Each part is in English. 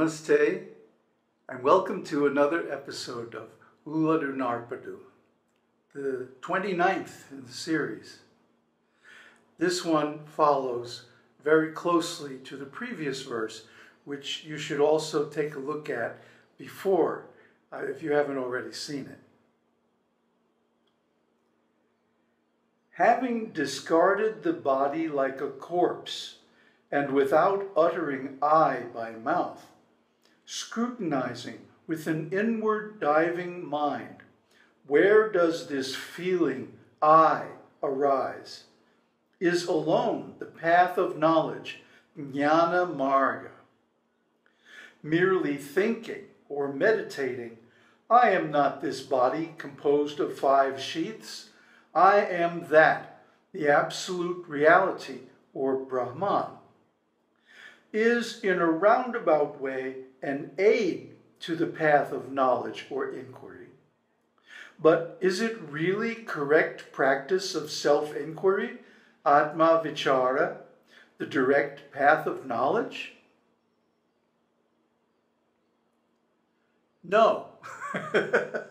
Namaste, and welcome to another episode of Ulladu Narpadu, the 29th in the series. This one follows very closely to the previous verse, which you should also take a look at before, uh, if you haven't already seen it. Having discarded the body like a corpse, and without uttering I by mouth, scrutinizing with an inward diving mind, where does this feeling I arise? Is alone the path of knowledge, jnana marga. Merely thinking or meditating, I am not this body composed of five sheaths. I am that, the absolute reality or Brahman is in a roundabout way an aid to the path of knowledge or inquiry. But is it really correct practice of self inquiry, Atma Vichara, the direct path of knowledge? No. and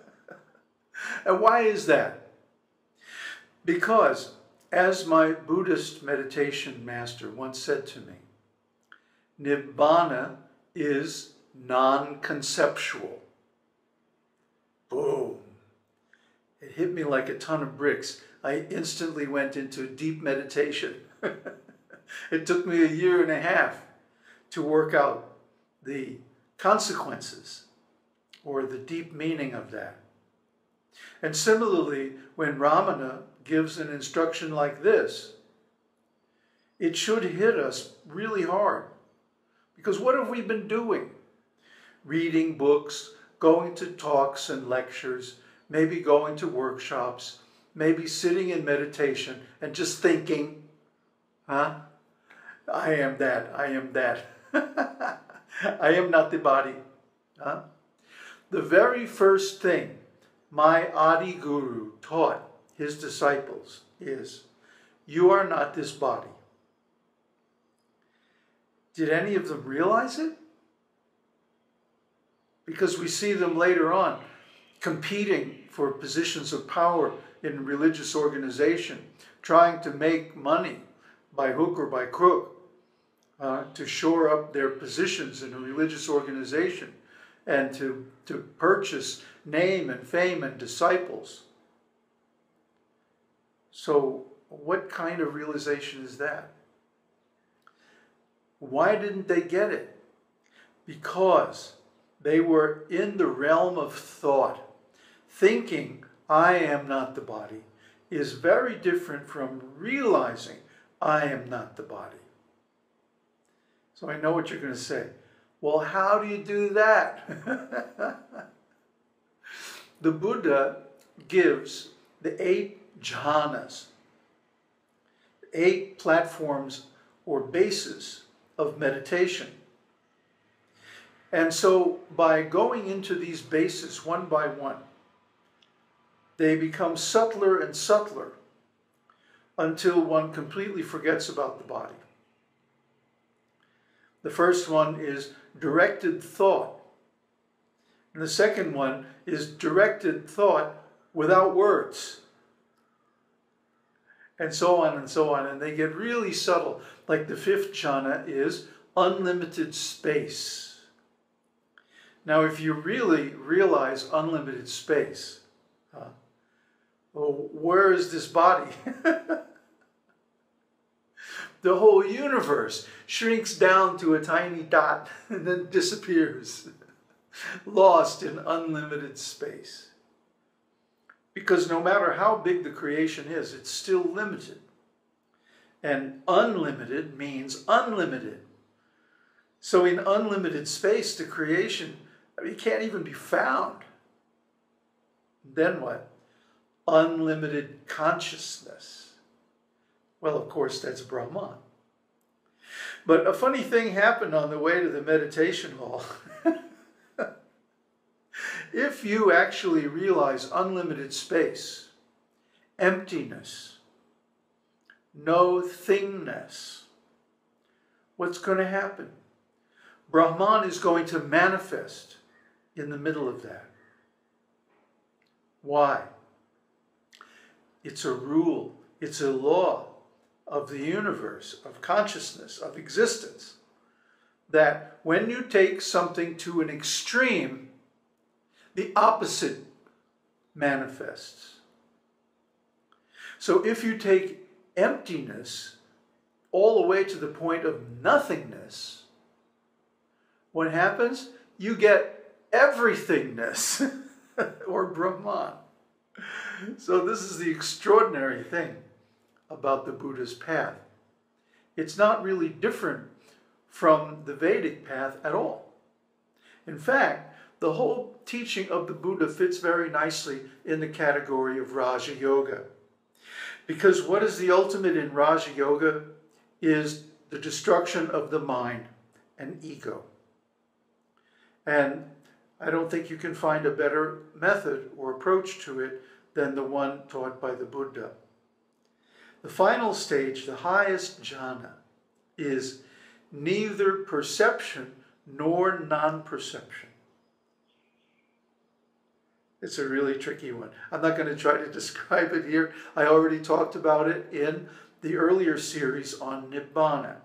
why is that? Because, as my Buddhist meditation master once said to me, Nibbana is non conceptual. Boom. It hit me like a ton of bricks. I instantly went into deep meditation. it took me a year and a half to work out the consequences or the deep meaning of that. And similarly, when Ramana gives an instruction like this, it should hit us really hard because what have we been doing? Reading books, going to talks and lectures, maybe going to workshops, maybe sitting in meditation and just thinking, huh? I am that, I am that. I am not the body. Huh? The very first thing my Adi Guru taught his disciples is, you are not this body. Did any of them realize it? Because we see them later on competing for positions of power in religious organization, trying to make money by hook or by crook uh, to shore up their positions in a religious organization and to, to purchase name and fame and disciples. So, what kind of realization is that? Why didn't they get it? Because they were in the realm of thought. Thinking, I am not the body, is very different from realizing, I am not the body. So I know what you're going to say. Well, how do you do that? the Buddha gives the eight jhanas, eight platforms or bases of meditation. And so by going into these bases one by one, they become subtler and subtler until one completely forgets about the body. The first one is directed thought. And the second one is directed thought without words. And so on and so on. And they get really subtle like the fifth jhana is unlimited space. Now, if you really realize unlimited space, uh, well, where is this body? the whole universe shrinks down to a tiny dot and then disappears, lost in unlimited space. Because no matter how big the creation is, it's still limited. And unlimited means unlimited. So in unlimited space, the creation I mean, can't even be found. Then what? Unlimited consciousness. Well, of course, that's Brahman. But a funny thing happened on the way to the meditation hall. if you actually realize unlimited space, emptiness, no thingness, what's going to happen? Brahman is going to manifest in the middle of that. Why? It's a rule, it's a law of the universe, of consciousness, of existence, that when you take something to an extreme, the opposite manifests. So if you take emptiness all the way to the point of nothingness, what happens? You get everythingness or Brahman. So, this is the extraordinary thing about the Buddha's path. It's not really different from the Vedic path at all. In fact, the whole teaching of the Buddha fits very nicely in the category of Raja Yoga. Because what is the ultimate in Raja Yoga is the destruction of the mind and ego. And I don't think you can find a better method or approach to it than the one taught by the Buddha. The final stage, the highest jhana, is neither perception nor non perception. It's a really tricky one. I'm not going to try to describe it here. I already talked about it in the earlier series on Nibbana.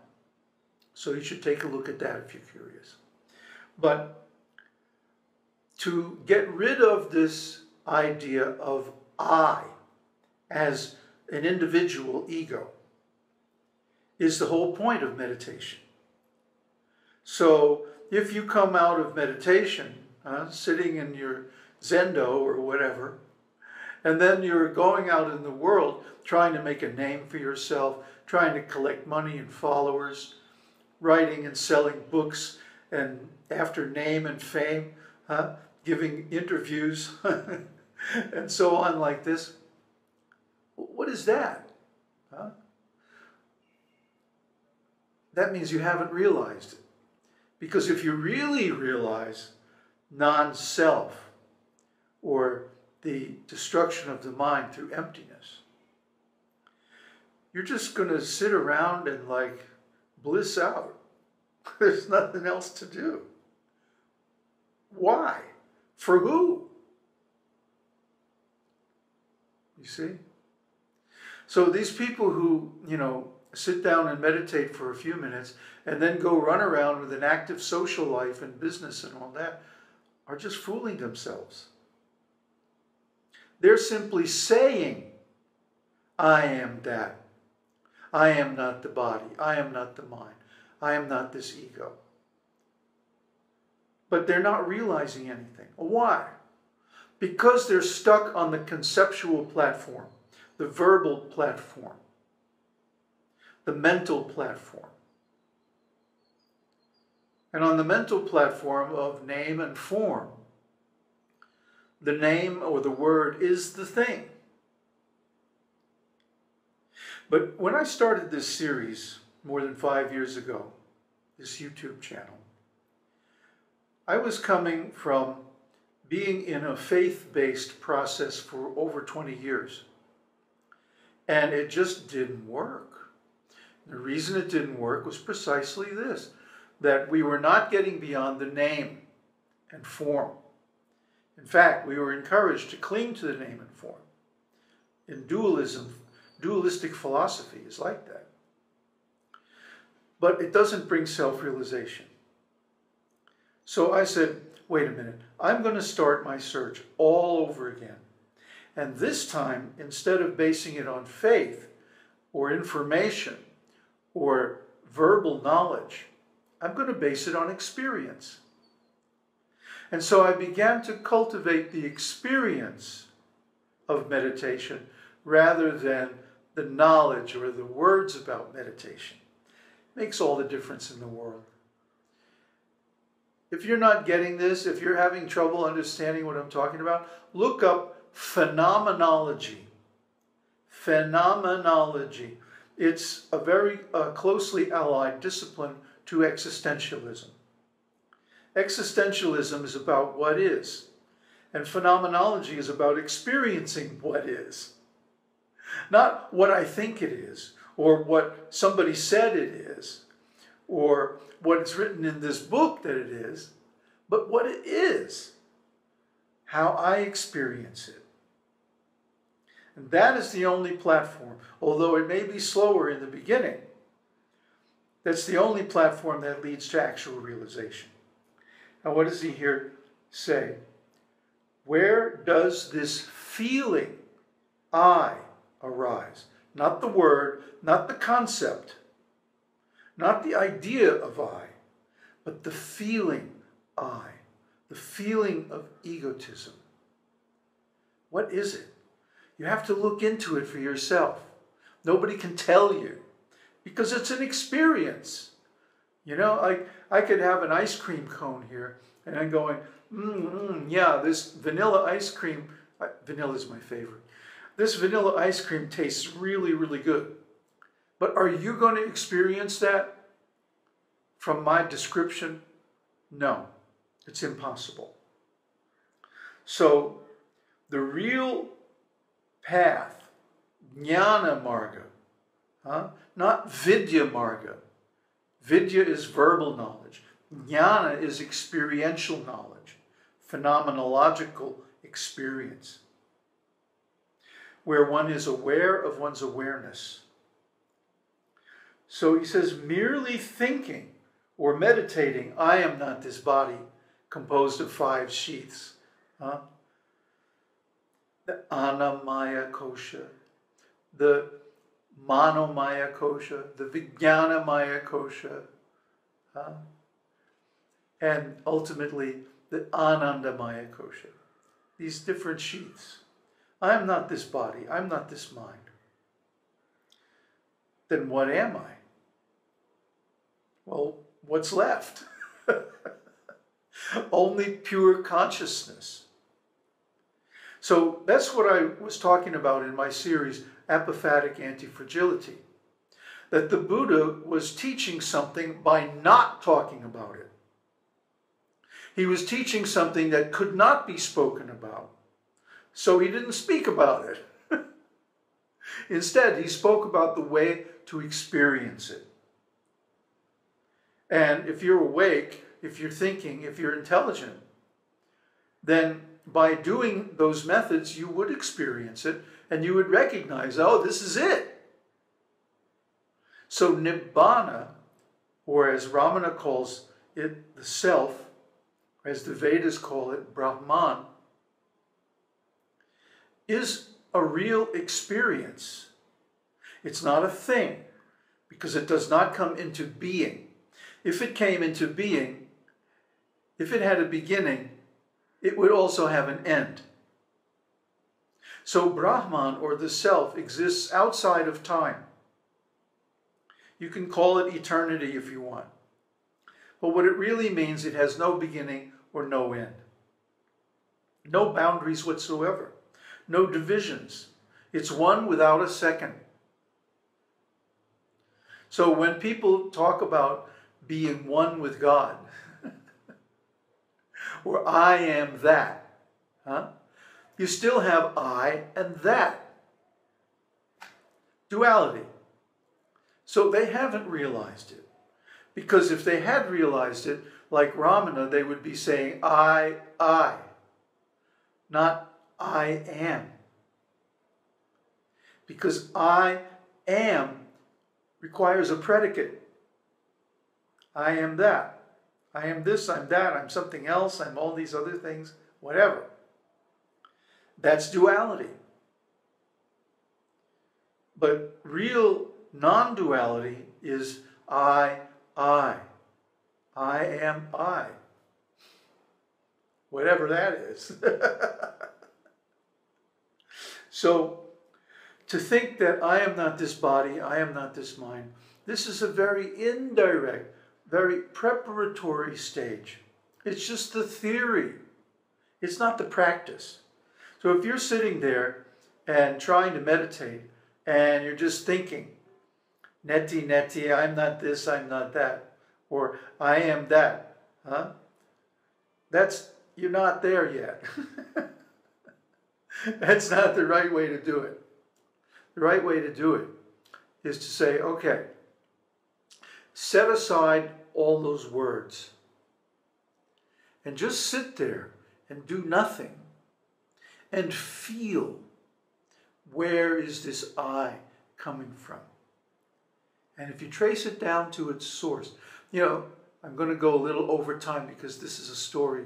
So you should take a look at that if you're curious. But to get rid of this idea of I as an individual ego is the whole point of meditation. So if you come out of meditation, uh, sitting in your Zendo or whatever, and then you're going out in the world trying to make a name for yourself, trying to collect money and followers, writing and selling books, and after name and fame, huh, giving interviews, and so on like this. What is that? Huh? That means you haven't realized it. Because if you really realize non self or the destruction of the mind through emptiness, you're just going to sit around and like bliss out. There's nothing else to do. Why? For who? You see? So these people who, you know, sit down and meditate for a few minutes and then go run around with an active social life and business and all that are just fooling themselves. They're simply saying, I am that. I am not the body. I am not the mind. I am not this ego. But they're not realizing anything. Why? Because they're stuck on the conceptual platform, the verbal platform, the mental platform. And on the mental platform of name and form, the name or the word is the thing. But when I started this series more than five years ago, this YouTube channel, I was coming from being in a faith based process for over 20 years. And it just didn't work. The reason it didn't work was precisely this that we were not getting beyond the name and form. In fact, we were encouraged to cling to the name and form. In dualism, dualistic philosophy is like that. But it doesn't bring self realization. So I said, wait a minute, I'm going to start my search all over again. And this time, instead of basing it on faith or information or verbal knowledge, I'm going to base it on experience. And so I began to cultivate the experience of meditation rather than the knowledge or the words about meditation. It makes all the difference in the world. If you're not getting this, if you're having trouble understanding what I'm talking about, look up phenomenology. Phenomenology. It's a very uh, closely allied discipline to existentialism. Existentialism is about what is, and phenomenology is about experiencing what is. Not what I think it is or what somebody said it is or what it's written in this book that it is, but what it is, how I experience it. And that is the only platform, although it may be slower in the beginning, that's the only platform that leads to actual realization. Now, what does he here say? Where does this feeling I arise? Not the word, not the concept, not the idea of I, but the feeling I, the feeling of egotism. What is it? You have to look into it for yourself. Nobody can tell you because it's an experience. You know, like I could have an ice cream cone here and I'm going, mm, mm, yeah, this vanilla ice cream, vanilla is my favorite. This vanilla ice cream tastes really, really good. But are you going to experience that from my description? No, it's impossible. So the real path, jnana marga, huh? not vidya marga. Vidya is verbal knowledge. Jnana is experiential knowledge, phenomenological experience, where one is aware of one's awareness. So he says, merely thinking or meditating, I am not this body composed of five sheaths. Huh? The Annamaya Kosha, the Manomaya Kosha, the Vijnanamaya Kosha, and ultimately the Anandamaya Kosha. These different sheaths. I am not this body, I'm not this mind. Then what am I? Well, what's left? Only pure consciousness. So that's what I was talking about in my series, Apophatic Antifragility. That the Buddha was teaching something by not talking about it. He was teaching something that could not be spoken about. So he didn't speak about it. Instead, he spoke about the way to experience it. And if you're awake, if you're thinking, if you're intelligent, then by doing those methods, you would experience it and you would recognize, oh, this is it. So, Nibbana, or as Ramana calls it, the self, as the Vedas call it, Brahman, is a real experience. It's not a thing because it does not come into being. If it came into being, if it had a beginning, it would also have an end. So Brahman, or the self, exists outside of time. You can call it eternity if you want. But what it really means, it has no beginning or no end. No boundaries whatsoever. No divisions. It's one without a second. So when people talk about being one with God, or I am that, huh? You still have I and that. Duality. So they haven't realized it. Because if they had realized it, like Ramana, they would be saying, I, I, not I am. Because I am requires a predicate. I am that. I am this, I'm that, I'm something else, I'm all these other things, whatever. That's duality. But real non duality is I, I. I am I. Whatever that is. so, to think that I am not this body, I am not this mind, this is a very indirect, very preparatory stage. It's just the theory, it's not the practice. So if you're sitting there and trying to meditate and you're just thinking, neti, neti, I'm not this, I'm not that, or I am that, huh? That's, you're not there yet. That's not the right way to do it. The right way to do it is to say, okay, set aside all those words and just sit there and do nothing and feel where is this I coming from? And if you trace it down to its source, you know, I'm going to go a little over time because this is a story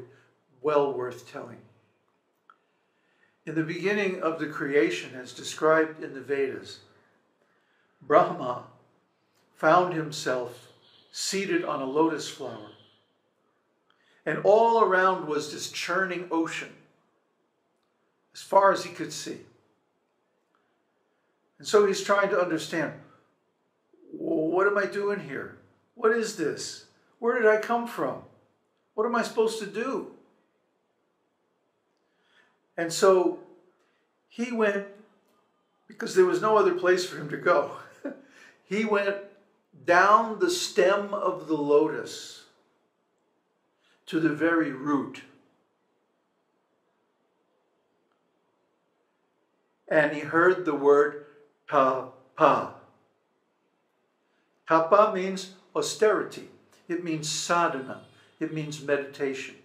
well worth telling. In the beginning of the creation, as described in the Vedas, Brahma found himself seated on a lotus flower. And all around was this churning ocean, as far as he could see. And so he's trying to understand what am I doing here? What is this? Where did I come from? What am I supposed to do? And so he went, because there was no other place for him to go, he went down the stem of the lotus to the very root. And he heard the word tapa. Tapa means austerity. It means sadhana. It means meditation.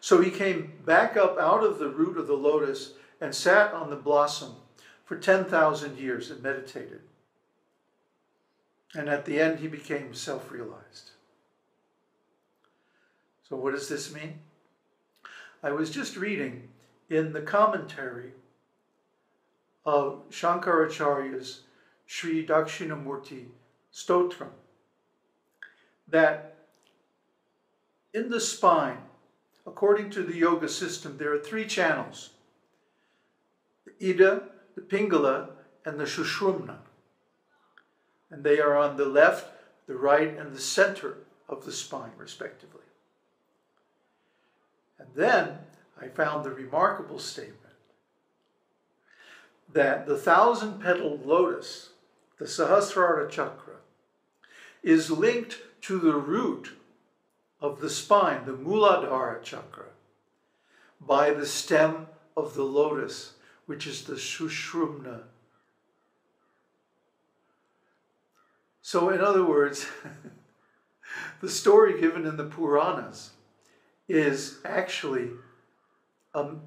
So he came back up out of the root of the lotus and sat on the blossom for 10,000 years and meditated. And at the end, he became self realized. So, what does this mean? I was just reading in the commentary of Shankaracharya's Sri Dakshinamurti Stotram that in the spine, according to the yoga system, there are three channels the Ida, the Pingala, and the Shushumna. And they are on the left, the right, and the center of the spine, respectively. And then I found the remarkable statement that the thousand petaled lotus, the Sahasrara chakra, is linked to the root of the spine, the Muladhara chakra, by the stem of the lotus, which is the Shushumna. So, in other words, the story given in the Puranas is actually an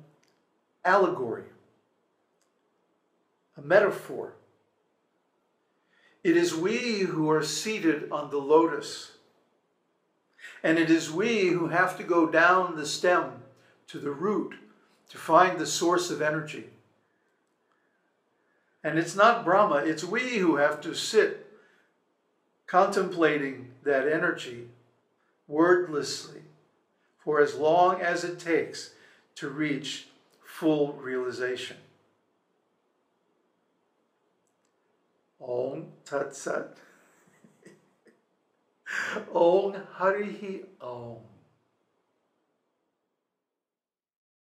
allegory, a metaphor. It is we who are seated on the lotus and it is we who have to go down the stem to the root to find the source of energy. And it's not Brahma, it's we who have to sit contemplating that energy wordlessly for as long as it takes to reach full realization. Om Tat Sat. Om Harihi Om.